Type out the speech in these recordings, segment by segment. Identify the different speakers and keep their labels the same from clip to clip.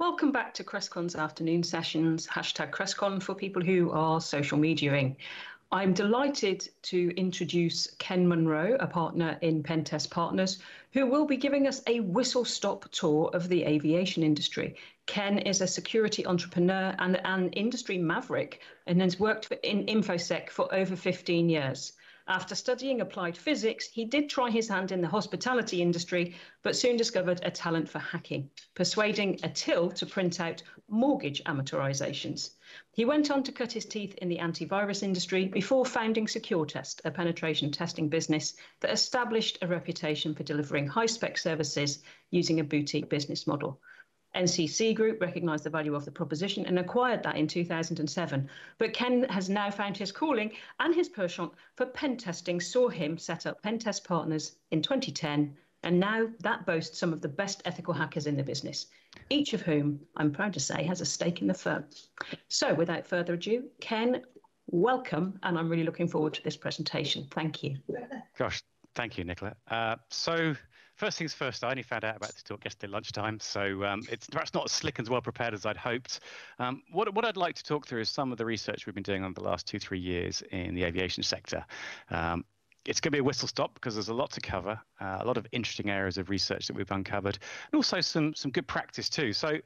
Speaker 1: Welcome back to Crestcon's afternoon sessions, hashtag Crestcon for people who are social mediaing. I'm delighted to introduce Ken Munro, a partner in Pen Test Partners, who will be giving us a whistle stop tour of the aviation industry. Ken is a security entrepreneur and an industry maverick and has worked in InfoSec for over 15 years. After studying applied physics, he did try his hand in the hospitality industry, but soon discovered a talent for hacking, persuading a till to print out mortgage amortizations. He went on to cut his teeth in the antivirus industry before founding SecureTest, a penetration testing business that established a reputation for delivering high spec services using a boutique business model. NCC Group recognized the value of the proposition and acquired that in 2007. But Ken has now found his calling, and his penchant for pen testing saw him set up Pen Test Partners in 2010. And now that boasts some of the best ethical hackers in the business, each of whom, I'm proud to say, has a stake in the firm. So without further ado, Ken, welcome. And I'm really looking forward to this presentation. Thank you.
Speaker 2: Gosh, thank you, Nicola. Uh, so First things first, I only found out about this talk yesterday lunchtime, so um, it's perhaps not as slick and as well prepared as I'd hoped. Um, what, what I'd like to talk through is some of the research we've been doing over the last two, three years in the aviation sector. Um, it's going to be a whistle stop because there's a lot to cover, uh, a lot of interesting areas of research that we've uncovered, and also some some good practice too. So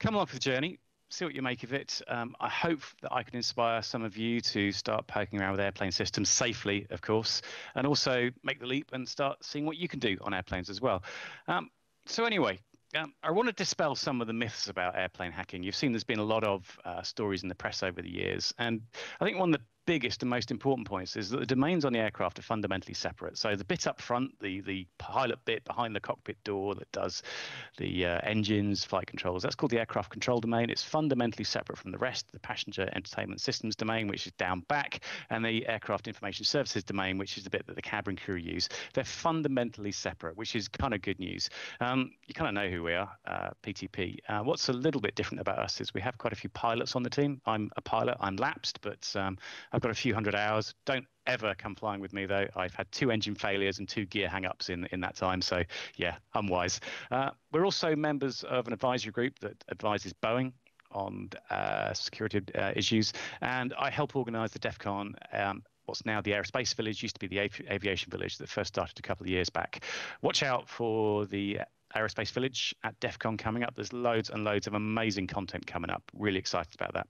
Speaker 2: come along for the journey see what you make of it. Um, I hope that I can inspire some of you to start poking around with airplane systems safely, of course, and also make the leap and start seeing what you can do on airplanes as well. Um, so, anyway, um, I want to dispel some of the myths about airplane hacking. You've seen there's been a lot of uh, stories in the press over the years, and I think one of the biggest and most important points is that the domains on the aircraft are fundamentally separate. So the bit up front, the the pilot bit behind the cockpit door that does the uh, engines, flight controls, that's called the aircraft control domain. It's fundamentally separate from the rest, the passenger entertainment systems domain, which is down back, and the aircraft information services domain, which is the bit that the cabin crew use. They're fundamentally separate, which is kind of good news. Um, you kind of know who we are, uh, PTP. Uh, what's a little bit different about us is we have quite a few pilots on the team. I'm a pilot. I'm lapsed, but um, I've got a few hundred hours. Don't ever come flying with me though. I've had two engine failures and two gear hang-ups in in that time. So yeah, I'm wise. Uh, we're also members of an advisory group that advises Boeing on uh, security uh, issues, and I help organise the DEF CON. Um, what's now the aerospace village used to be the Avi- aviation village that first started a couple of years back. Watch out for the aerospace village at DEF CON coming up. There's loads and loads of amazing content coming up. Really excited about that.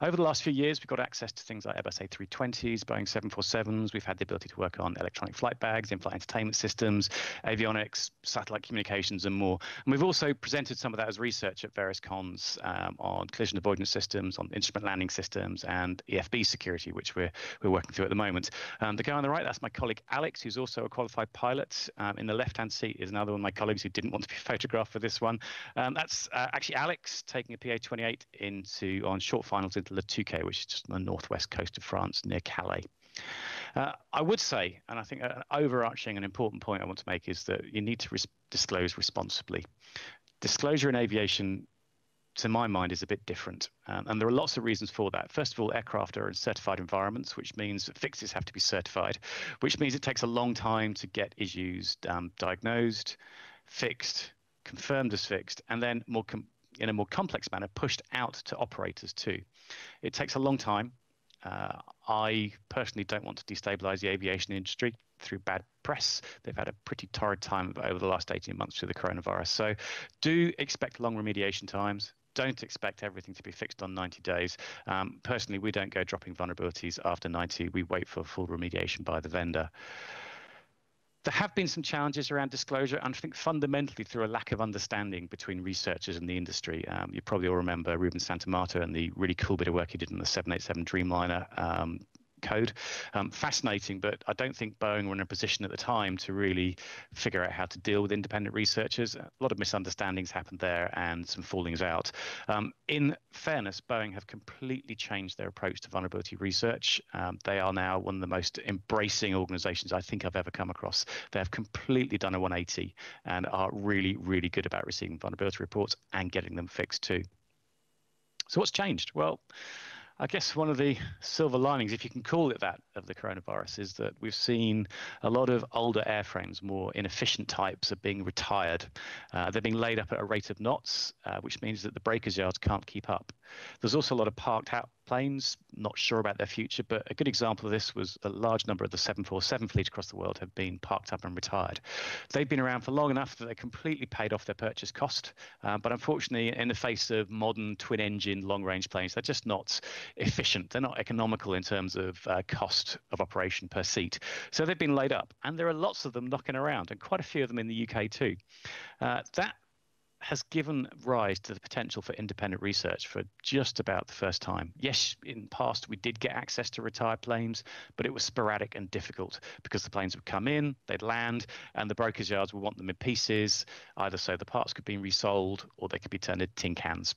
Speaker 2: Over the last few years, we've got access to things like Airbus A320s, Boeing 747s. We've had the ability to work on electronic flight bags, in-flight entertainment systems, avionics, satellite communications, and more. And we've also presented some of that as research at various cons um, on collision avoidance systems, on instrument landing systems, and EFB security, which we're we're working through at the moment. Um, the guy on the right, that's my colleague Alex, who's also a qualified pilot. Um, in the left-hand seat is another one of my colleagues who didn't want to be photographed for this one. Um, that's uh, actually Alex taking a PA-28 into on short flight finals into Le Touquet, which is just on the northwest coast of France near Calais. Uh, I would say, and I think an overarching and important point I want to make is that you need to res- disclose responsibly. Disclosure in aviation, to my mind, is a bit different. Um, and there are lots of reasons for that. First of all, aircraft are in certified environments, which means that fixes have to be certified, which means it takes a long time to get issues um, diagnosed, fixed, confirmed as fixed, and then more com- in a more complex manner pushed out to operators too. It takes a long time. Uh, I personally don't want to destabilize the aviation industry through bad press. They've had a pretty torrid time over the last 18 months through the coronavirus. So do expect long remediation times. Don't expect everything to be fixed on 90 days. Um, personally, we don't go dropping vulnerabilities after 90. We wait for full remediation by the vendor there have been some challenges around disclosure, and I think fundamentally through a lack of understanding between researchers and the industry. Um, you probably all remember Ruben Santamarta and the really cool bit of work he did on the 787 Dreamliner um, code. Um, fascinating, but I don't think Boeing were in a position at the time to really figure out how to deal with independent researchers. A lot of misunderstandings happened there and some fallings out. Um, in fairness, Boeing have completely changed their approach to vulnerability research. Um, they are now one of the most embracing organizations I think I've ever come across. They have completely done a 180 and are really, really good about receiving vulnerability reports and getting them fixed too. So, what's changed? Well, I guess one of the silver linings, if you can call it that, of the coronavirus is that we've seen a lot of older airframes, more inefficient types, are being retired. Uh, they're being laid up at a rate of knots, uh, which means that the breakers yards can't keep up. There's also a lot of parked out planes, not sure about their future, but a good example of this was a large number of the 747 fleet across the world have been parked up and retired. They've been around for long enough that they completely paid off their purchase cost, uh, but unfortunately, in the face of modern twin engine long range planes, they're just not efficient. They're not economical in terms of uh, cost of operation per seat. So they've been laid up, and there are lots of them knocking around, and quite a few of them in the UK too. Uh, that has given rise to the potential for independent research for just about the first time. Yes, in the past we did get access to retired planes, but it was sporadic and difficult because the planes would come in, they'd land, and the brokers' yards would want them in pieces, either so the parts could be resold or they could be turned into tin cans.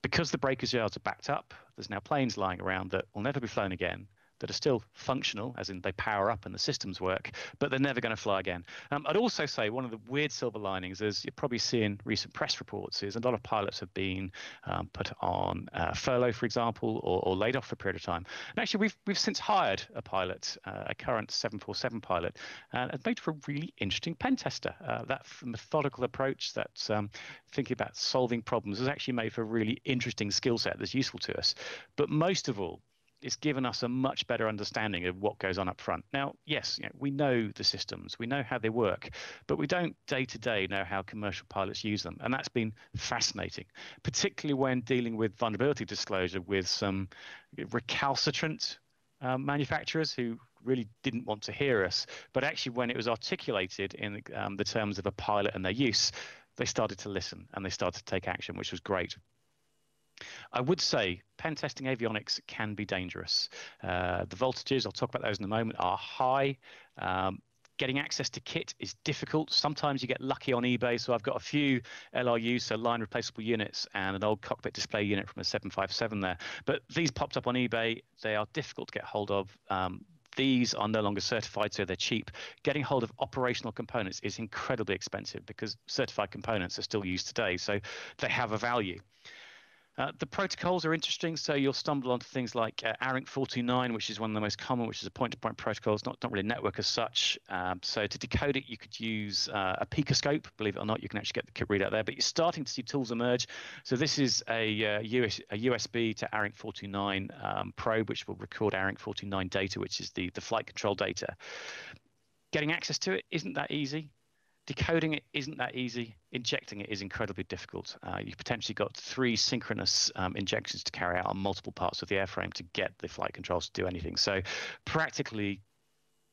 Speaker 2: Because the breakers' yards are backed up, there's now planes lying around that will never be flown again that are still functional, as in they power up and the systems work, but they're never going to fly again. Um, I'd also say one of the weird silver linings, as you're probably seeing recent press reports, is a lot of pilots have been um, put on uh, furlough, for example, or, or, laid off for a period of time. And actually, we've we've since hired a pilot, uh, a current 747 pilot, and it's made for a really interesting pen tester. Uh, that methodical approach, that um, thinking about solving problems, has actually made for a really interesting skill set that's useful to us. But most of all, it's given us a much better understanding of what goes on up front. Now, yes, you know, we know the systems, we know how they work, but we don't day to day know how commercial pilots use them. And that's been fascinating, particularly when dealing with vulnerability disclosure with some recalcitrant um, manufacturers who really didn't want to hear us. But actually, when it was articulated in um, the terms of a pilot and their use, they started to listen and they started to take action, which was great. I would say pen testing avionics can be dangerous. Uh, the voltages, I'll talk about those in a moment, are high. Um, getting access to kit is difficult. Sometimes you get lucky on eBay. So I've got a few LRUs, so line replaceable units, and an old cockpit display unit from a 757 there. But these popped up on eBay. They are difficult to get hold of. Um, these are no longer certified, so they're cheap. Getting hold of operational components is incredibly expensive because certified components are still used today, so they have a value. Uh, the protocols are interesting, so you'll stumble onto things like uh, ARINC 429, which is one of the most common, which is a point-to-point protocol. It's not, not really a network as such. Um, so to decode it, you could use uh, a picoscope. Believe it or not, you can actually get the kit readout there. But you're starting to see tools emerge. So this is a, US, uh, a USB to ARINC 429 um, probe, which will record ARINC 429 data, which is the, the flight control data. Getting access to it isn't that easy. Decoding it isn't that easy. Injecting it is incredibly difficult. Uh, you've potentially got three synchronous um, injections to carry out on multiple parts of the airframe to get the flight controls to do anything. So, practically,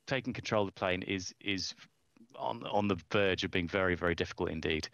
Speaker 2: taking control of the plane is is on on the verge of being very very difficult indeed.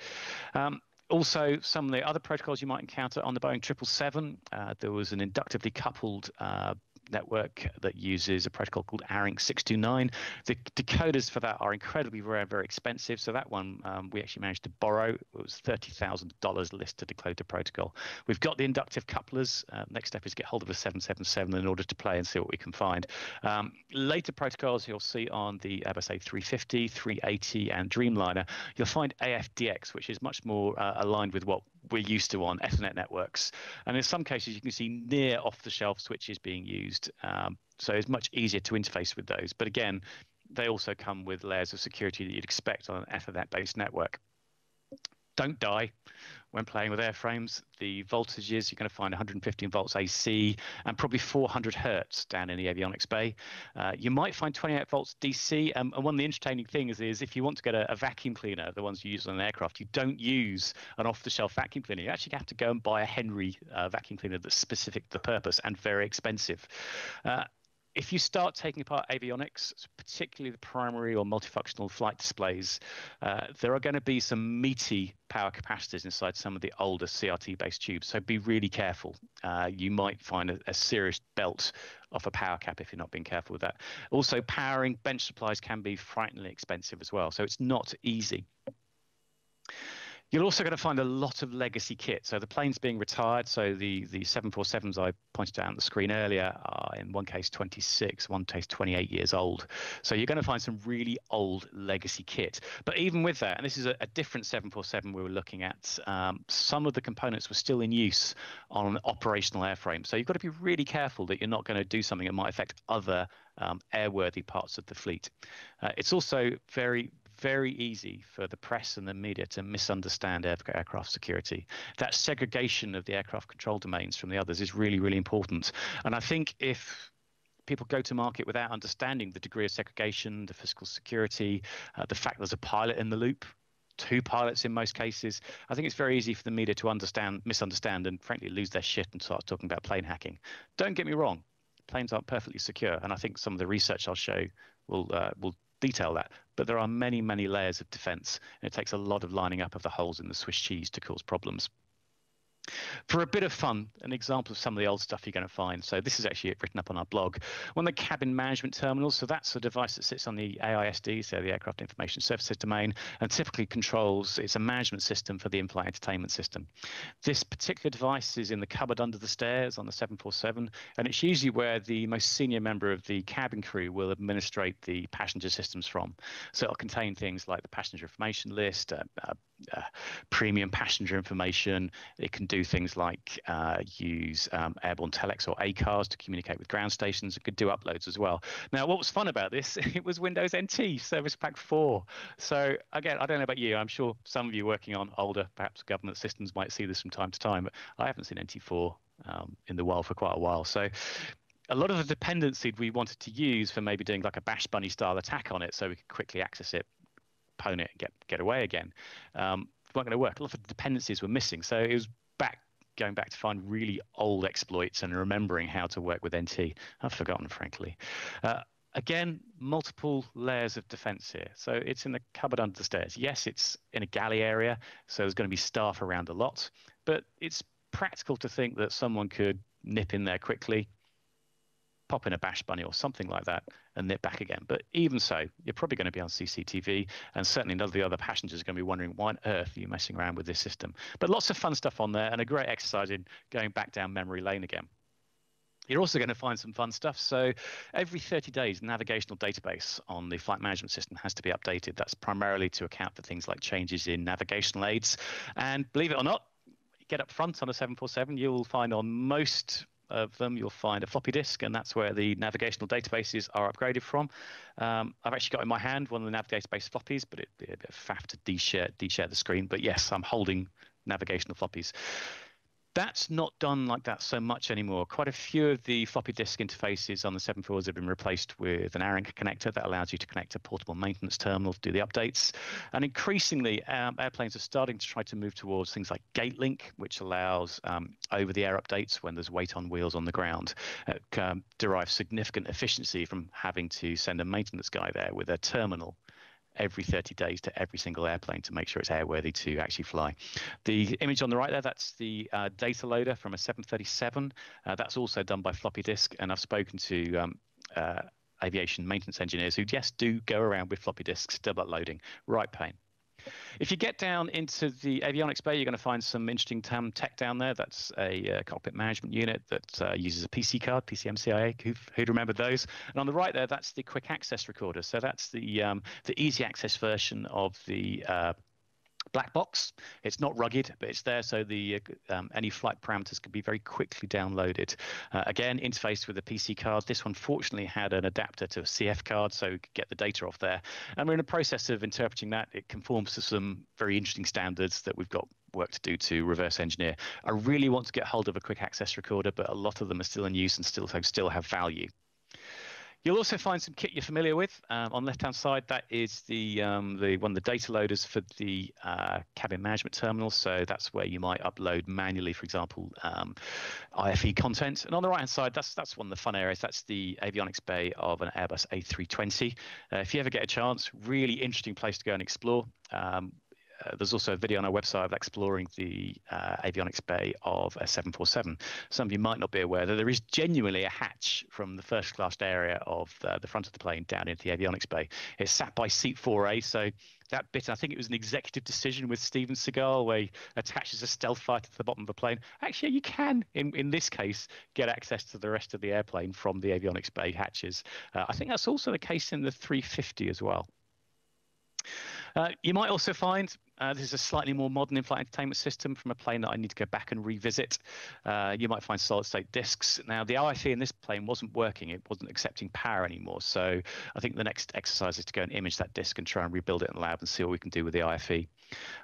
Speaker 2: Um, also, some of the other protocols you might encounter on the Boeing 777, uh, there was an inductively coupled uh, network that uses a protocol called ARINC 629. The decoders for that are incredibly rare, very expensive. So that one um, we actually managed to borrow. It was $30,000 list to decode the protocol. We've got the inductive couplers. Uh, next step is get hold of a 777 in order to play and see what we can find. Um, later protocols you'll see on the Airbus A350, 380, and Dreamliner, you'll find AFDX, which is much more uh, aligned with what we're used to on Ethernet networks. And in some cases, you can see near off the shelf switches being used. Um, so it's much easier to interface with those. But again, they also come with layers of security that you'd expect on an Ethernet based network. Don't die when playing with airframes. The voltages, you're going to find 115 volts AC and probably 400 hertz down in the avionics bay. Uh, you might find 28 volts DC. Um, and one of the entertaining things is if you want to get a, a, vacuum cleaner, the ones you use on an aircraft, you don't use an off the shelf vacuum cleaner. You actually have to go and buy a Henry uh, vacuum cleaner that's specific to the purpose and very expensive. Uh, if you start taking apart avionics, particularly the primary or multifunctional flight displays, uh, there are going to be some meaty power capacitors inside some of the older CRT based tubes. So be really careful. Uh, you might find a, a, serious belt off a power cap if you're not being careful with that. Also, powering bench supplies can be frighteningly expensive as well. So it's not easy You're also going to find a lot of legacy kit. So the plane's being retired. So the, the 747s I pointed out on the screen earlier are in one case 26, one case 28 years old. So you're going to find some really old legacy kit. But even with that, and this is a, a different 747 we were looking at, um, some of the components were still in use on operational airframe. So you've got to be really careful that you're not going to do something that might affect other um, airworthy parts of the fleet. Uh, it's also very, very easy for the press and the media to misunderstand air, aircraft security. That segregation of the aircraft control domains from the others is really, really important. And I think if people go to market without understanding the degree of segregation, the physical security, uh, the fact there's a pilot in the loop, two pilots in most cases. I think it's very easy for the media to understand, misunderstand, and frankly lose their shit and start talking about plane hacking. Don't get me wrong, planes aren't perfectly secure, and I think some of the research I'll show will uh, will detail that. But there are many, many layers of defense, and it takes a lot of lining up of the holes in the Swiss cheese to cause problems. For a bit of fun, an example of some of the old stuff you're going to find. So this is actually written up on our blog. One of the cabin management terminals. So that's a device that sits on the AISD, so the Aircraft Information Services domain, and typically controls. It's a management system for the in-flight entertainment system. This particular device is in the cupboard under the stairs on the 747, and it's usually where the most senior member of the cabin crew will administrate the passenger systems from. So it'll contain things like the passenger information list, uh, uh, uh, premium passenger information. It can do things like uh, use um, airborne telex or ACARS to communicate with ground stations. It could do uploads as well. Now, what was fun about this? It was Windows NT Service Pack 4. So again, I don't know about you. I'm sure some of you working on older, perhaps government systems might see this from time to time, but I haven't seen NT4 um, in the wild for quite a while. So a lot of the dependency we wanted to use for maybe doing like a bash bunny style attack on it so we could quickly access it pwn it and get get away again um, weren't going to work. A lot of dependencies were missing, so it was back going back to find really old exploits and remembering how to work with NT. I've forgotten, frankly. Uh, again, multiple layers of defense here. So it's in the cupboard under the stairs. Yes, it's in a galley area, so there's going to be staff around a lot, but it's practical to think that someone could nip in there quickly, pop in a bash bunny or something like that and nip back again. But even so, you're probably going to be on CCTV, and certainly none of the other passengers are going to be wondering why on earth are you messing around with this system. But lots of fun stuff on there, and a great exercise in going back down memory lane again. You're also going to find some fun stuff. So, every 30 days, the navigational database on the flight management system has to be updated. That's primarily to account for things like changes in navigational aids. And believe it or not, get up front on a 747, you'll find on most of them, you'll find a floppy disk, and that's where the navigational databases are upgraded from. Um, I've actually got in my hand one of the nav database floppies, but it'd be a bit of faff to de-share, de-share the screen. But yes, I'm holding navigational floppies. That's not done like that so much anymore. Quite a few of the floppy disk interfaces on the 7.4s have been replaced with an ARINC connector that allows you to connect a portable maintenance terminal to do the updates. And increasingly, um, airplanes are starting to try to move towards things like GateLink, which allows um, over-the-air updates when there's weight on wheels on the ground. It um, derives significant efficiency from having to send a maintenance guy there with a terminal every 30 days to every single airplane to make sure it's airworthy to actually fly. The image on the right there, that's the uh, data loader from a 737. Uh, that's also done by floppy disk, and I've spoken to um, uh, aviation maintenance engineers who, yes, do go around with floppy disks still uploading. Right pain. If you get down into the avionics bay, you're going to find some interesting TAM tech down there. That's a uh, cockpit management unit that uh, uses a PC card, PCMCIA. Who've, who'd remember those? And on the right there, that's the quick access recorder. So that's the um, the easy access version of the uh, black box. It's not rugged, but it's there so the uh, um, any flight parameters can be very quickly downloaded. Uh, again, interfaced with a PC card. This one fortunately had an adapter to a CF card, so we could get the data off there. And we're in the process of interpreting that. It conforms to some very interesting standards that we've got work to do to reverse engineer. I really want to get hold of a quick access recorder, but a lot of them are still in use and still still have value. You'll also find some kit you're familiar with um, on the left-hand side. That is the um, the one of the data loaders for the uh, cabin management terminal. So that's where you might upload manually, for example, um, IFE content. And on the right-hand side, that's that's one of the fun areas. That's the avionics bay of an Airbus A320. Uh, if you ever get a chance, really interesting place to go and explore. Um, uh, there's also a video on our website of exploring the uh, avionics bay of a 747. Some of you might not be aware that there is genuinely a hatch from the first class area of the front of the plane down into the avionics bay. It's sat by seat 4A, so that bit. I think it was an executive decision with Steven Seagal where he attaches a stealth fighter to the bottom of the plane. Actually, you can, in, in this case, get access to the rest of the airplane from the avionics bay hatches. Uh, I think that's also the case in the 350 as well. Uh, you might also find uh, this is a slightly more modern in-flight entertainment system from a plane that I need to go back and revisit. Uh, you might find solid-state disks. Now, the IFE in this plane wasn't working; it wasn't accepting power anymore. So, I think the next exercise is to go and image that disk and try and rebuild it in the lab and see what we can do with the IFE.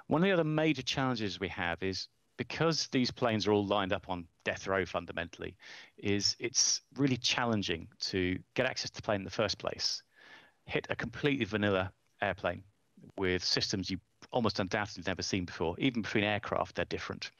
Speaker 2: One of the other major challenges we have is because these planes are all lined up on death row fundamentally, is it's really challenging to get access to the plane in the first place, hit a completely vanilla airplane with systems you almost undoubtedly never seen before. Even between aircraft, they're different.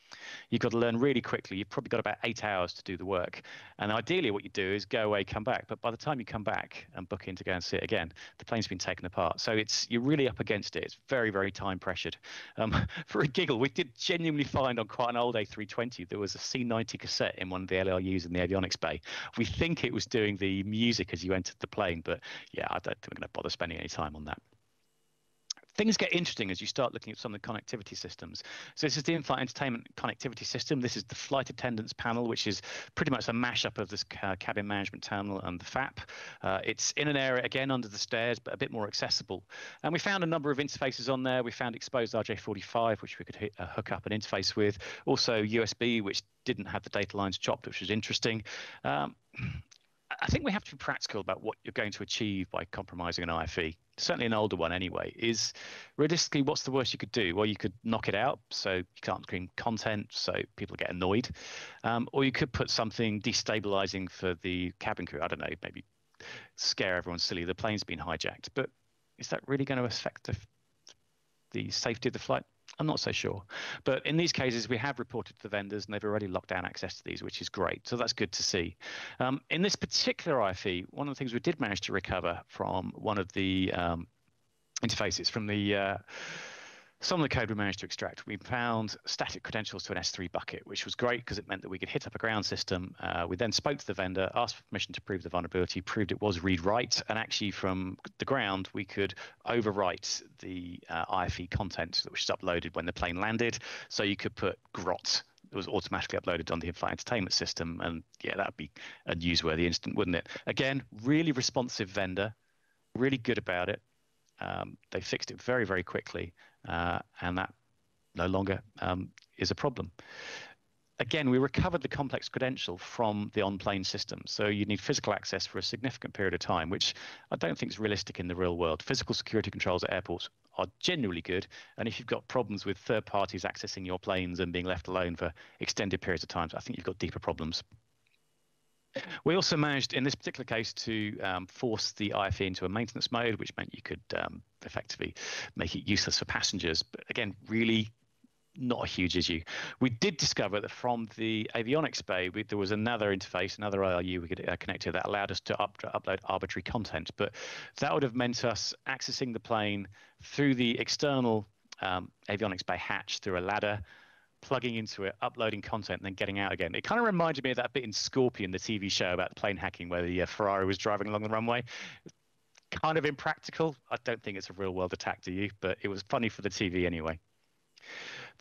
Speaker 2: You've got to learn really quickly. You've probably got about eight hours to do the work. And ideally, what you do is go away, come back. But by the time you come back and book in to go and see it again, the plane's been taken apart. So it's you're really up against it. It's very, very time pressured. Um, for a giggle, we did genuinely find on quite an old A320 there was a C90 cassette in one of the LRUs in the avionics bay. We think it was doing the music as you entered the plane, but yeah, I don't think we're going to bother spending any time on that things get interesting as you start looking at some of the connectivity systems. So this is the in-flight entertainment connectivity system. This is the flight attendants panel, which is pretty much a mashup of this uh, cabin management panel and the FAP. Uh, it's in an area again under the stairs, but a bit more accessible. And we found a number of interfaces on there. We found exposed RJ45, which we could hit, uh, hook up an interface with. Also USB, which didn't have the data lines chopped, which was interesting. Um, I think we have to be practical about what you're going to achieve by compromising an IFE. Certainly, an older one anyway. Is realistically, what's the worst you could do? Well, you could knock it out, so you can't screen content, so people get annoyed, um, or you could put something destabilizing for the cabin crew. I don't know, maybe scare everyone silly. The plane's been hijacked, but is that really going to affect the, the safety of the flight? I'm not so sure. But in these cases, we have reported to the vendors and they've already locked down access to these, which is great. So that's good to see. Um, in this particular IFE, one of the things we did manage to recover from one of the um, interfaces from the uh, some of the code we managed to extract. We found static credentials to an S3 bucket, which was great because it meant that we could hit up a ground system. Uh, we then spoke to the vendor, asked for permission to prove the vulnerability, proved it was read write, and actually from the ground we could overwrite the uh, IFE content that was uploaded when the plane landed. So you could put grot it was automatically uploaded on the in-flight entertainment system, and yeah, that'd be a newsworthy instant, wouldn't it? Again, really responsive vendor, really good about it. Um, they fixed it very, very quickly, and that no longer um, is a problem. Again, we recovered the complex credential from the on-plane system, so you need physical access for a significant period of time, which I don't think is realistic in the real world. Physical security controls at airports are generally good, and if you've got problems with third parties accessing your planes and being left alone for extended periods of time, I think you've got deeper problems. We also managed, in this particular case, to um, force the IFE into a maintenance mode, which meant you could um, effectively make it useless for passengers. But again, really not a huge issue. We did discover that from the avionics bay, we, there was another interface, another IRU we could uh, connect to that allowed us to up, upload arbitrary content. But that would have meant us accessing the plane through the external um, avionics bay hatch through a ladder plugging into it, uploading content, and then getting out again. It kind of reminded me of that bit in Scorpion, the TV show about plane hacking, where the uh, Ferrari was driving along the runway. Kind of impractical. I don't think it's a real world attack, do you? But it was funny for the TV anyway.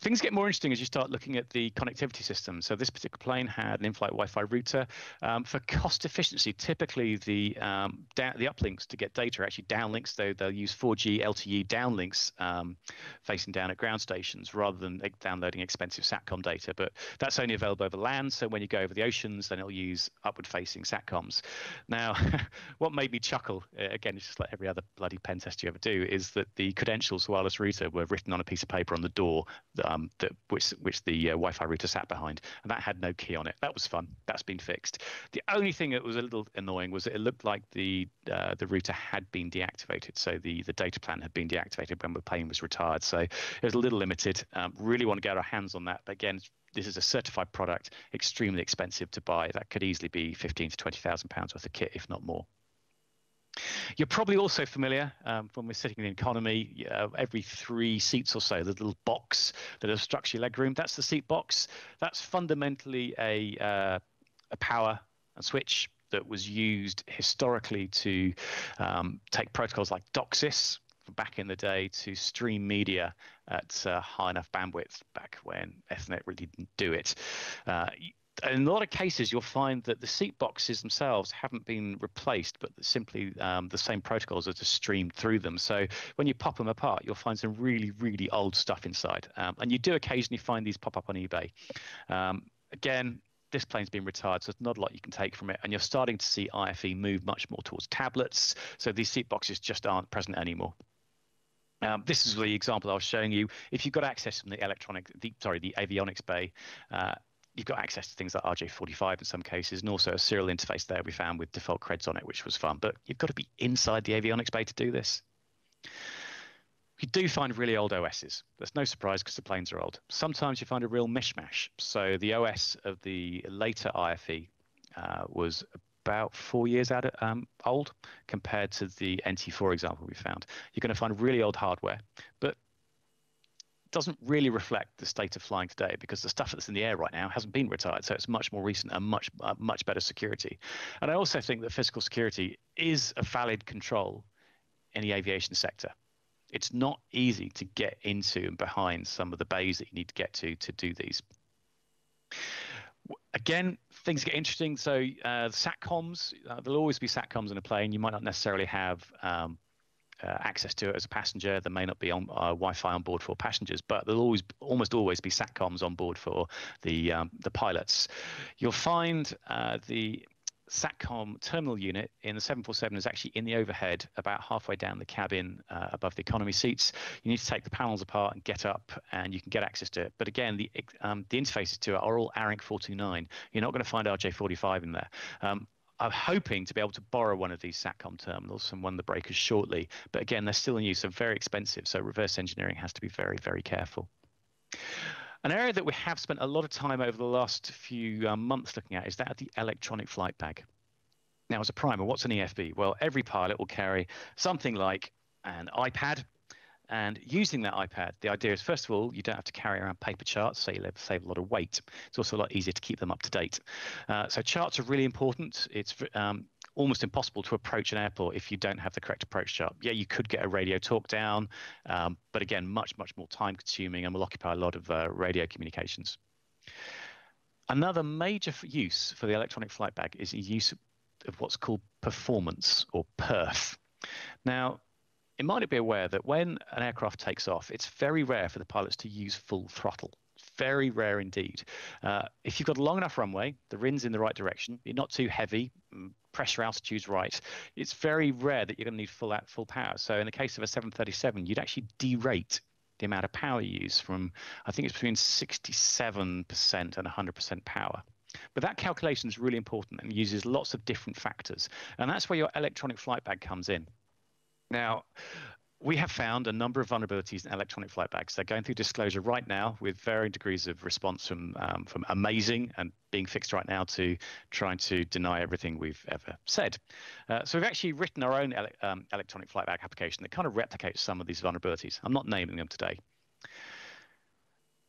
Speaker 2: Things get more interesting as you start looking at the connectivity system. So this particular plane had an in-flight Wi-Fi router. Um, for cost efficiency, typically the um, da- the uplinks to get data are actually downlinks. Though they'll use 4G LTE downlinks um, facing down at ground stations rather than downloading expensive SATCOM data. But that's only available over land. So when you go over the oceans, then it'll use upward-facing SATCOMs. Now, what made me chuckle again, it's just like every other bloody pen test you ever do, is that the credentials for wireless router were written on a piece of paper on the door um, that which which the uh, Wi-Fi router sat behind, and that had no key on it. That was fun. That's been fixed. The only thing that was a little annoying was that it looked like the uh, the router had been deactivated, so the the data plan had been deactivated when the plane was retired. So it was a little limited. Um, really want to get our hands on that, but again. This is a certified product, extremely expensive to buy. That could easily be fifteen to twenty thousand pounds worth of kit, if not more. You're probably also familiar um, when we're sitting in economy, uh, every three seats or so, the little box that obstructs your legroom, that's the seat box. That's fundamentally a, uh, a power and switch that was used historically to um, take protocols like DOCSIS back in the day to stream media at uh, high enough bandwidth back when Ethernet really didn't do it. Uh, in a lot of cases, you'll find that the seat boxes themselves haven't been replaced, but simply um, the same protocols are just streamed through them. So when you pop them apart, you'll find some really, really old stuff inside. Um, and you do occasionally find these pop up on eBay. Um, again, this plane's been retired, so there's not a lot you can take from it. And you're starting to see IFE move much more towards tablets. So these seat boxes just aren't present anymore. Um, this is the example I was showing you. If you've got access from the electronic, the, sorry, the avionics bay, uh, you've got access to things like RJ45 in some cases, and also a serial interface there we found with default creds on it, which was fun. But you've got to be inside the avionics bay to do this. You do find really old OSs. That's no surprise because the planes are old. Sometimes you find a real mishmash. So the OS of the later IFE uh, was about four years out um, old compared to the NT4 example we found. You're going to find really old hardware, but doesn't really reflect the state of flying today because the stuff that's in the air right now hasn't been retired. So it's much more recent and much uh, much better security. And I also think that physical security is a valid control in the aviation sector it's not easy to get into and behind some of the bays that you need to get to to do these. Again, things get interesting. So uh, satcoms, uh, there'll always be satcoms in a plane. You might not necessarily have um, uh, access to it as a passenger. There may not be on uh, Wi-Fi on board for passengers, but there'll always, almost always, be satcoms on board for the um, the pilots. You'll find uh, the SATCOM terminal unit in the 747 is actually in the overhead, about halfway down the cabin uh, above the economy seats. You need to take the panels apart and get up, and you can get access to it. But again, the um, the interfaces to it are all ARINC 429. You're not going to find RJ45 in there. Um, I'm hoping to be able to borrow one of these SATCOM terminals from one of the breakers shortly. But again, they're still in use, and very expensive. So reverse engineering has to be very, very careful. An area that we have spent a lot of time over the last few um, months looking at is that of the electronic flight bag. Now, as a primer, what's an EFB? Well, every pilot will carry something like an iPad. And using that iPad, the idea is, first of all, you don't have to carry around paper charts, so you save a lot of weight. It's also a lot easier to keep them up to date. Uh, so charts are really important. It's um, almost impossible to approach an airport if you don't have the correct approach chart. Yeah, you could get a radio talk down, um, but again, much, much more time consuming and will occupy a lot of uh, radio communications. Another major use for the electronic flight bag is the use of what's called performance or perf. Now, it might be aware that when an aircraft takes off, it's very rare for the pilots to use full throttle very rare indeed. Uh, if you've got a long enough runway, the wind's in the right direction, you're not too heavy, mm, pressure altitude's right, it's very rare that you're going to need full full power. So in the case of a 737, you'd actually derate the amount of power you use from, I think it's between 67% and 100% power. But that calculation is really important and uses lots of different factors. And that's where your electronic flight bag comes in. Now, we have found a number of vulnerabilities in electronic flight bags. They're going through disclosure right now with varying degrees of response from um, from amazing and being fixed right now to trying to deny everything we've ever said. Uh, so we've actually written our own ele- um, electronic flight bag application that kind of replicates some of these vulnerabilities. I'm not naming them today.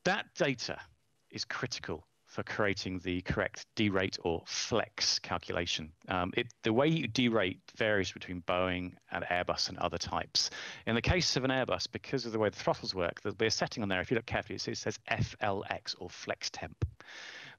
Speaker 2: That data is critical for creating the correct derate or flex calculation. Um, it, the way you derate varies between Boeing and Airbus and other types. In the case of an Airbus, because of the way the throttles work, there'll be a setting on there, if you look carefully, it says FLX or flex temp.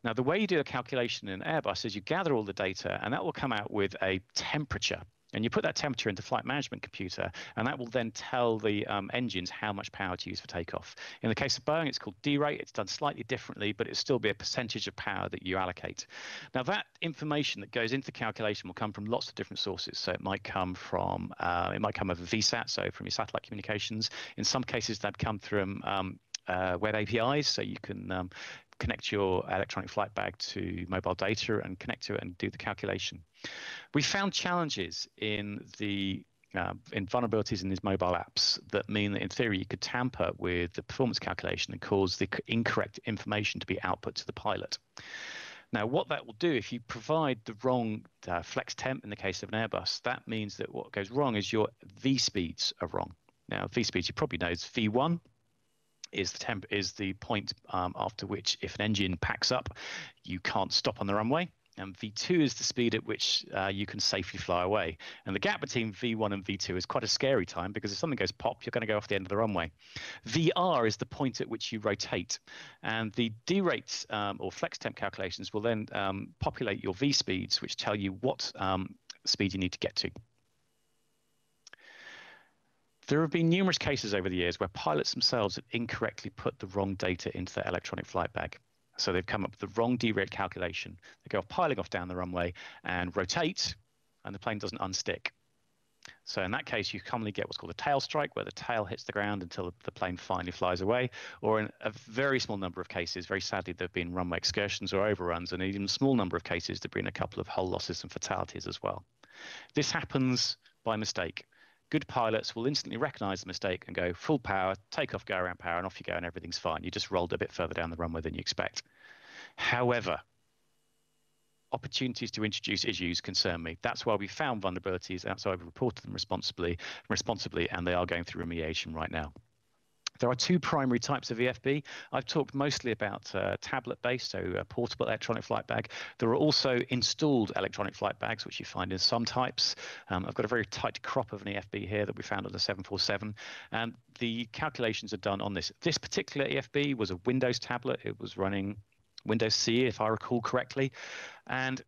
Speaker 2: Now, the way you do a calculation in Airbus is you gather all the data, and that will come out with a temperature and you put that temperature into flight management computer, and that will then tell the um, engines how much power to use for takeoff. In the case of Boeing, it's called derate. It's done slightly differently, but it'll still be a percentage of power that you allocate. Now, that information that goes into the calculation will come from lots of different sources. So it might come from uh, it might come over VSAT, so from your satellite communications. In some cases, that come from um, uh, web APIs, so you can um, connect your electronic flight bag to mobile data and connect to it and do the calculation. We found challenges in the uh, in vulnerabilities in these mobile apps that mean that in theory you could tamper with the performance calculation and cause the incorrect information to be output to the pilot. Now, what that will do if you provide the wrong uh, flex temp in the case of an Airbus, that means that what goes wrong is your V speeds are wrong. Now, V speeds you probably know is V1 is the temp is the point um, after which if an engine packs up, you can't stop on the runway. and V2 is the speed at which uh, you can safely fly away. And the gap between V1 and V2 is quite a scary time because if something goes pop, you're going to go off the end of the runway. VR is the point at which you rotate, and the derate um, or flex temp calculations will then um, populate your V speeds, which tell you what um, speed you need to get to. There have been numerous cases over the years where pilots themselves have incorrectly put the wrong data into their electronic flight bag. So they've come up with the wrong derate calculation. They go off piling off down the runway and rotate, and the plane doesn't unstick. So in that case, you commonly get what's called a tail strike, where the tail hits the ground until the plane finally flies away. Or in a very small number of cases, very sadly, there have been runway excursions or overruns, and even a small number of cases, there have been a couple of hull losses and fatalities as well. This happens by mistake. Good pilots will instantly recognize the mistake and go full power, take off, go around power, and off you go, and everything's fine. You just rolled a bit further down the runway than you expect. However, opportunities to introduce issues concern me. That's why we found vulnerabilities. That's why we've reported them responsibly, responsibly, and they are going through remediation right now. There are two primary types of EFB. I've talked mostly about uh, tablet-based, so a portable electronic flight bag. There are also installed electronic flight bags, which you find in some types. Um, I've got a very tight crop of an EFB here that we found on the 747, and the calculations are done on this. This particular EFB was a Windows tablet. It was running Windows CE, if I recall correctly, and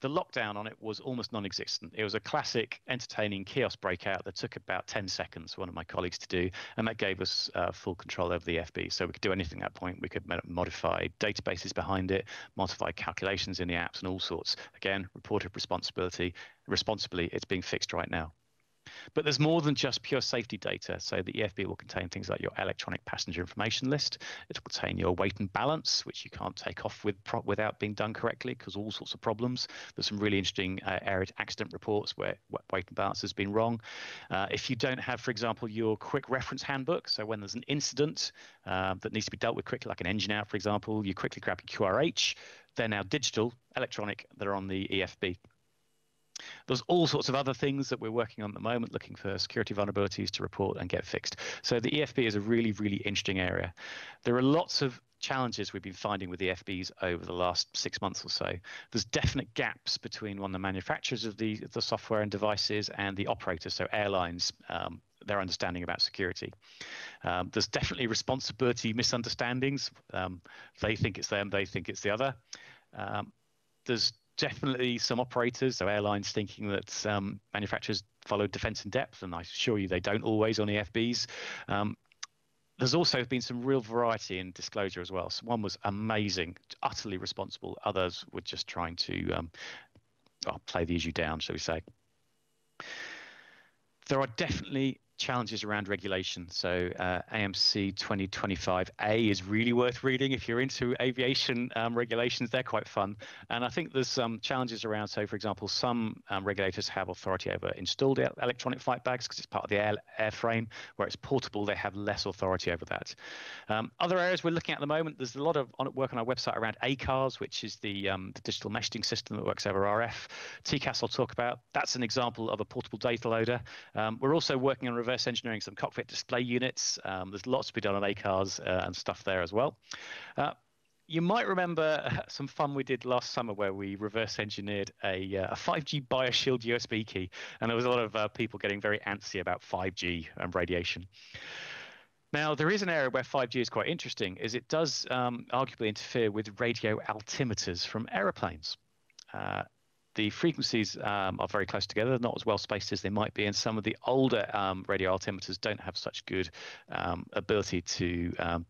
Speaker 2: the lockdown on it was almost non-existent. It was a classic entertaining kiosk breakout that took about 10 seconds for one of my colleagues to do, and that gave us uh, full control over the EFB. So we could do anything at that point. We could modify databases behind it, modify calculations in the apps, and all sorts. Again, reported responsibility responsibly. It's being fixed right now. But there's more than just pure safety data. So the EFB will contain things like your electronic passenger information list. It'll contain your weight and balance, which you can't take off with without being done correctly because all sorts of problems. There's some really interesting uh, accident reports where weight and balance has been wrong. Uh, if you don't have, for example, your quick reference handbook, so when there's an incident uh, that needs to be dealt with quickly, like an engine out, for example, you quickly grab your QRH. They're now digital, electronic. They're on the EFB. There's all sorts of other things that we're working on at the moment, looking for security vulnerabilities to report and get fixed. So the EFB is a really, really interesting area. There are lots of challenges we've been finding with the EFBs over the last six months or so. There's definite gaps between one the manufacturers of the, the software and devices and the operators, so airlines, um, their understanding about security. Um, there's definitely responsibility misunderstandings. Um, they think it's them, they think it's the other. Um, there's definitely some operators, so airlines, thinking that um, manufacturers follow defense in depth, and I assure you they don't always on EFBs. Um, there's also been some real variety in disclosure as well. So one was amazing, utterly responsible. Others were just trying to um, well, play the issue down, shall we say. There are definitely challenges around regulation. So uh, AMC 2025A is really worth reading if you're into aviation um, regulations. They're quite fun, and I think there's some challenges around. So, for example, some um, regulators have authority over installed electronic flight bags because it's part of the air, airframe. Where it's portable, they have less authority over that. Um, other areas we're looking at at the moment, there's a lot of work on our website around ACARS, which is the, um, the digital messaging system that works over RF. TCAS I'll talk about. That's an example of a portable data loader. Um, we're also working on reverse engineering some cockpit display units. Um, there's lots to be done on ACARS uh, and stuff there as well. Uh, you might remember some fun we did last summer where we reverse engineered a, uh, a 5G BioShield USB key, and there was a lot of uh, people getting very antsy about 5G and radiation. Now, there is an area where 5G is quite interesting, is it does um, arguably interfere with radio altimeters from aeroplanes. Uh, the frequencies um, are very close together, not as well spaced as they might be, and some of the older um, radio altimeters don't have such good um, ability to um,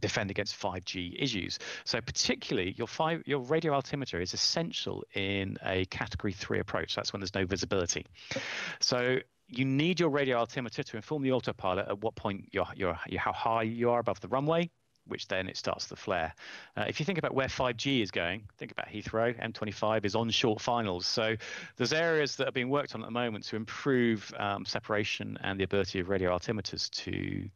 Speaker 2: defend against 5G issues. So particularly your five, your radio altimeter is essential in a category three approach. That's when there's no visibility. So you need your radio altimeter to inform the autopilot at what point you're, you're, you're how high you are above the runway, which then it starts to flare. Uh, if you think about where 5G is going, think about Heathrow. M25 is on short finals. So there's areas that are being worked on at the moment to improve um, separation and the ability of radio altimeters to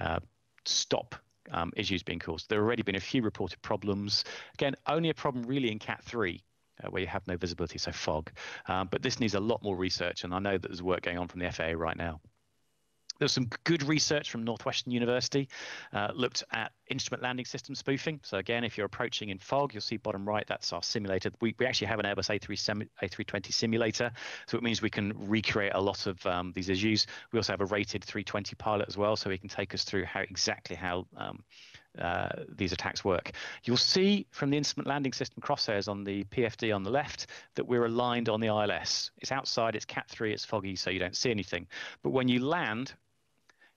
Speaker 2: uh, stop um, issues being caused. There have already been a few reported problems. Again, only a problem really in Cat 3. Uh, where you have no visibility, so fog. Um, but this needs a lot more research, and I know that there's work going on from the FAA right now. There's some good research from Northeastern University, uh, looked at instrument landing system spoofing. So again, if you're approaching in fog, you'll see bottom right, that's our simulator. We, we actually have an Airbus A3, A320 simulator, so it means we can recreate a lot of um, these issues. We also have a rated 320 pilot as well, so he can take us through how exactly how um, uh, these attacks work. You'll see from the instrument landing system crosshairs on the PFD on the left that we're aligned on the ILS. It's outside, it's Cat 3, it's foggy, so you don't see anything. But when you land,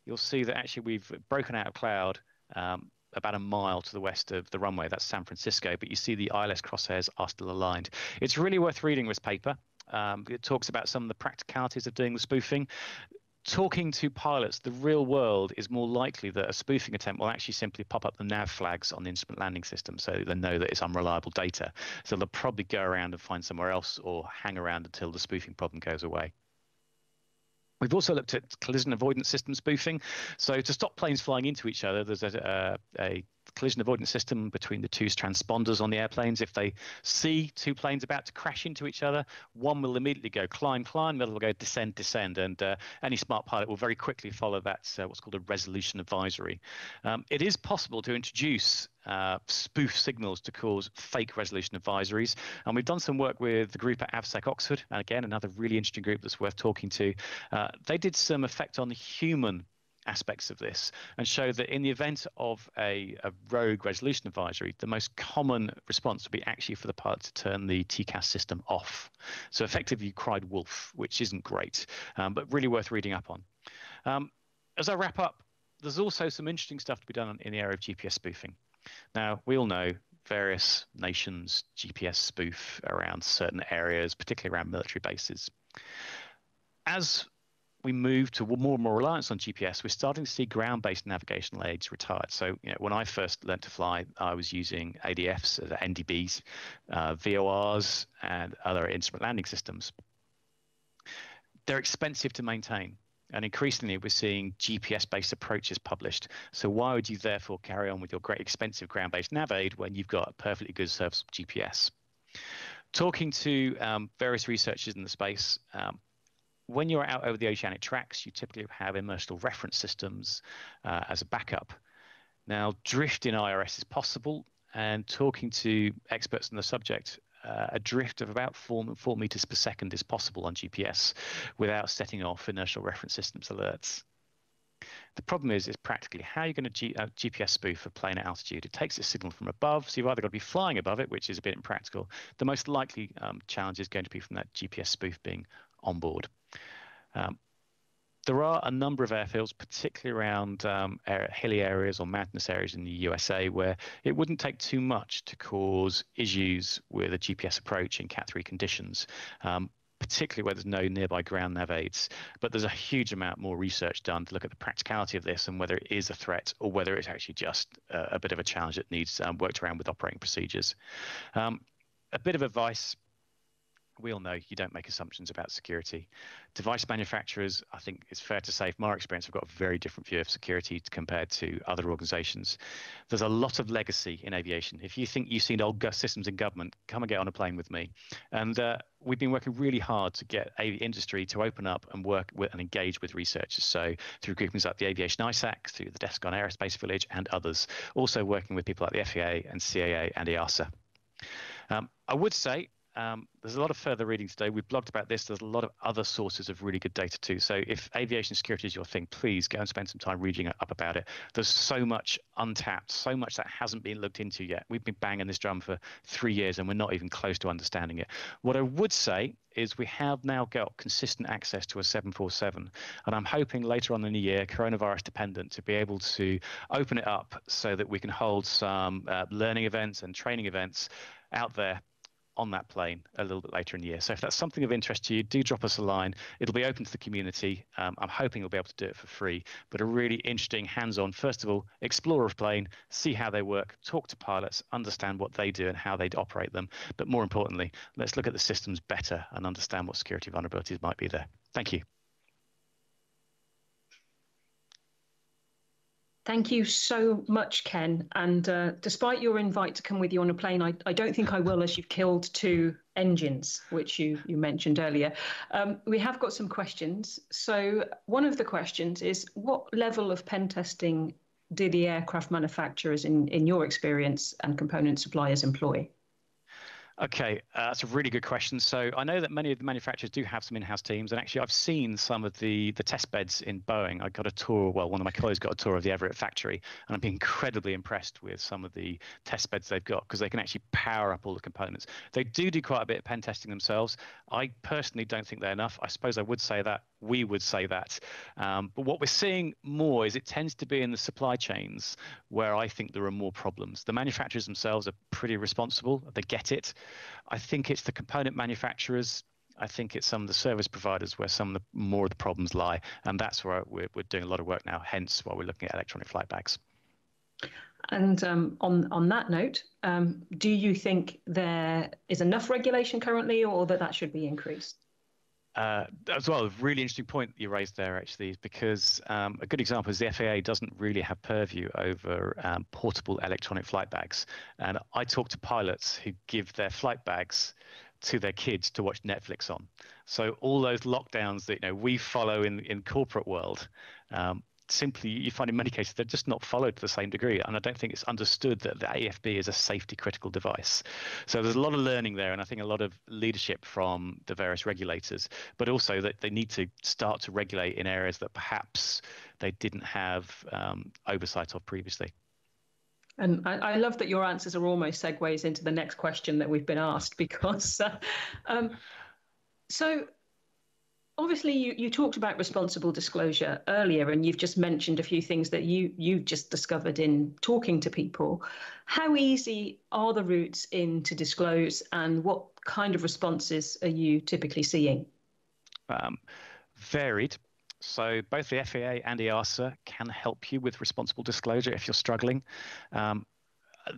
Speaker 2: you'll see that actually we've broken out of cloud um, about a mile to the west of the runway. That's San Francisco, but you see the ILS crosshairs are still aligned. It's really worth reading this paper. Um, it talks about some of the practicalities of doing the spoofing. Talking to pilots, the real world is more likely that a spoofing attempt will actually simply pop up the nav flags on the instrument landing system so they know that it's unreliable data. So they'll probably go around and find somewhere else or hang around until the spoofing problem goes away. We've also looked at collision avoidance system spoofing. So to stop planes flying into each other, there's a, uh, a, a collision avoidance system between the two transponders on the airplanes. If they see two planes about to crash into each other, one will immediately go climb, climb, the other will go descend, descend, and uh, any smart pilot will very quickly follow that uh, what's called a resolution advisory. Um, it is possible to introduce uh, spoof signals to cause fake resolution advisories. And we've done some work with the group at AVSEC Oxford, and again, another really interesting group that's worth talking to. Uh, they did some effect on the human aspects of this and show that in the event of a, a, rogue resolution advisory, the most common response would be actually for the pilot to turn the TCAS system off. So effectively, you cried wolf, which isn't great, um, but really worth reading up on. Um, as I wrap up, there's also some interesting stuff to be done in the area of GPS spoofing. Now, we all know various nations GPS spoof around certain areas, particularly around military bases. As we move to more and more reliance on GPS, we're starting to see ground-based navigational aids retired. So, you know, when I first learned to fly, I was using ADFs, uh, NDBs, uh, VORs, and other instrument landing systems. They're expensive to maintain. And increasingly, we're seeing GPS based approaches published. So, why would you therefore carry on with your great expensive ground based nav aid when you've got a perfectly good serviceable GPS? Talking to um, various researchers in the space, um, when you're out over the oceanic tracks, you typically have inertial reference systems uh, as a backup. Now, drift in IRS is possible, and talking to experts on the subject, uh, a drift of about four, four meters per second is possible on GPS without setting off inertial reference systems alerts. The problem is, is practically how are you're going to G, uh, GPS spoof a plane at altitude. It takes a signal from above, so you've either got to be flying above it, which is a bit impractical. The most likely um, challenge is going to be from that GPS spoof being on board. Um, there are a number of airfields, particularly around um, hilly areas or mountainous areas in the USA, where it wouldn't take too much to cause issues with a GPS approach in Cat 3 conditions. Um, particularly where there's no nearby ground nav aids. But there's a huge amount more research done to look at the practicality of this and whether it is a threat or whether it's actually just a, a bit of a challenge that needs um, worked around with operating procedures. Um, a bit of advice we all know you don't make assumptions about security. Device manufacturers, I think it's fair to say, from our experience, have got a very different view of security compared to other organizations. There's a lot of legacy in aviation. If you think you've seen old systems in government, come and get on a plane with me. And uh, we've been working really hard to get the industry to open up and work with and engage with researchers. So through groupings like the Aviation ISAC, through the DEFCON Aerospace Village, and others. Also working with people like the FAA and CAA and EASA. Um, I would say um, there's a lot of further reading today. We've blogged about this. There's a lot of other sources of really good data too. So if aviation security is your thing, please go and spend some time reading up about it. There's so much untapped, so much that hasn't been looked into yet. We've been banging this drum for three years and we're not even close to understanding it. What I would say is we have now got consistent access to a 747. And I'm hoping later on in the year, coronavirus dependent, to be able to open it up so that we can hold some uh, learning events and training events out there on that plane a little bit later in the year. So if that's something of interest to you, do drop us a line. It'll be open to the community. Um, I'm hoping you'll be able to do it for free, but a really interesting hands-on, first of all, explore a plane, see how they work, talk to pilots, understand what they do and how they operate them. But more importantly, let's look at the systems better and understand what security vulnerabilities might be there. Thank you.
Speaker 1: Thank you so much, Ken. And uh, despite your invite to come with you on a plane, I, I don't think I will, as you've killed two engines, which you, you mentioned earlier. Um, we have got some questions. So, one of the questions is what level of pen testing do the aircraft manufacturers, in, in your experience, and component suppliers employ?
Speaker 2: Okay, uh, that's a really good question. So I know that many of the manufacturers do have some in-house teams, and actually I've seen some of the the test beds in Boeing. I got a tour. Well, one of my colleagues got a tour of the Everett factory, and I'm incredibly impressed with some of the test beds they've got because they can actually power up all the components. They do do quite a bit of pen testing themselves. I personally don't think they're enough. I suppose I would say that we would say that. Um, but what we're seeing more is it tends to be in the supply chains where I think there are more problems. The manufacturers themselves are pretty responsible, they get it. I think it's the component manufacturers. I think it's some of the service providers where some of the more of the problems lie, and that's where we're, we're doing a lot of work now. Hence, why we're looking at electronic flight bags.
Speaker 1: And um, on on that note, um, do you think there is enough regulation currently, or that that should be increased?
Speaker 2: Uh, as well, a really interesting point you raised there actually because um, a good example is the FAA doesn't really have purview over um, portable electronic flight bags. And I talk to pilots who give their flight bags to their kids to watch Netflix on. So all those lockdowns that you know we follow in in corporate world, um, simply you find in many cases they're just not followed to the same degree. And i don't think it's understood that the EFB is a safety critical device. So there's a lot of learning there and i think a lot of leadership from the various regulators but also that they need to start to regulate in areas that perhaps they didn't have um, oversight of previously.
Speaker 1: And I, I, love that your answers are almost segues into the next question that we've been asked because uh, um, so obviously you, you talked about responsible disclosure earlier and you've just mentioned a few things that you you've just discovered in talking to people. How easy are the routes in to disclose and what kind of responses are you typically seeing?
Speaker 2: Um, varied. So both the FAA and EASA can help you with responsible disclosure if you're struggling. Um,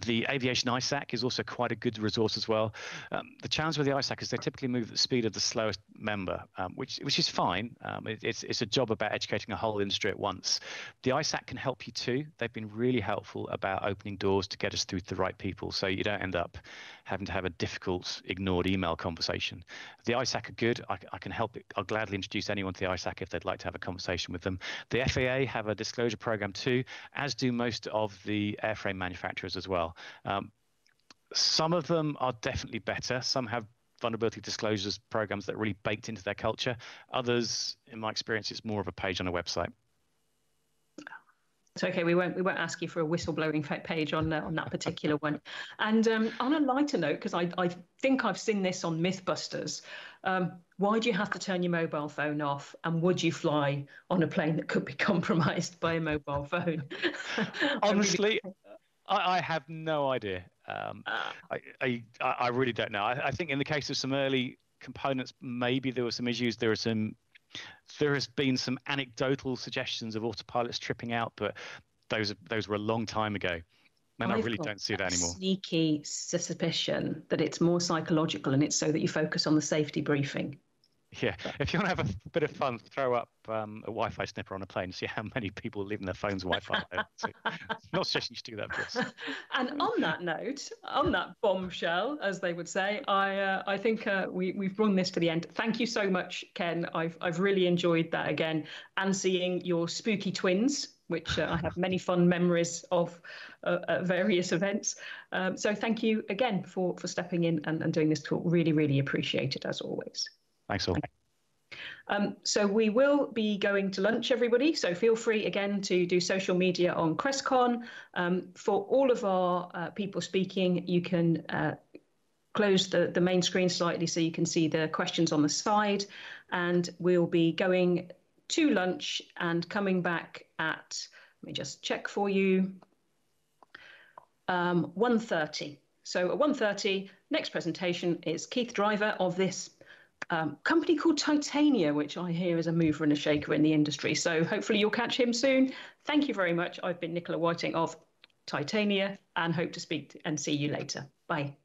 Speaker 2: the aviation ISAC is also quite a good resource as well. Um, the challenge with the ISAC is they typically move at the speed of the slowest member, um, which which is fine. Um, it, it's it's a job about educating a whole industry at once. The ISAC can help you too. They've been really helpful about opening doors to get us through to the right people, so you don't end up having to have a difficult, ignored email conversation. The ISAC are good. I, I can help. It. I'll gladly introduce anyone to the ISAC if they'd like to have a conversation with them. The FAA have a disclosure program too, as do most of the airframe manufacturers as well. Um, some of them are definitely better. Some have vulnerability disclosures programs that are really baked into their culture. Others, in my experience, it's more of a page on a website.
Speaker 1: It's okay. We won't we won't ask you for a whistleblowing page on uh, on that particular one. And um, on a lighter note, because I I think I've seen this on MythBusters. Um, why do you have to turn your mobile phone off? And would you fly on a plane that could be compromised by a mobile phone?
Speaker 2: Honestly, I, I, have no idea. Um, uh, I, I I really don't know. I, I think in the case of some early components, maybe there were some issues. There are some there has been some anecdotal suggestions of autopilots tripping out, but those those were a long time ago. And I've I really don't see that anymore.
Speaker 1: Sneaky suspicion that it's more psychological and it's so that you focus on the safety briefing.
Speaker 2: Yeah, if you want to have a bit of fun, throw up um, a Wi-Fi sniffer on a plane, and see how many people leaving their phones Wi-Fi. not suggesting you should do that, Chris.
Speaker 1: and on that note, on that bombshell, as they would say, I uh, I think uh, we we've run this to the end. Thank you so much, Ken. I've I've really enjoyed that again, and seeing your spooky twins which uh, I have many fond memories of uh, at various events. Um, so thank you again for, for stepping in and, and doing this talk. Really, really appreciate it as always.
Speaker 2: Thanks all.
Speaker 1: Um, so we will be going to lunch, everybody. So feel free again to do social media on CrestCon. Um, for all of our uh, people speaking, you can uh, close the, the main screen slightly so you can see the questions on the side. And we'll be going to lunch and coming back at, let me just check for you, um, 1.30. So at 1.30, next presentation is Keith Driver of this um, company called Titania, which I hear is a mover and a shaker in the industry. So hopefully you'll catch him soon. Thank you very much. I've been Nicola Whiting of Titania and hope to speak and see you later. Bye.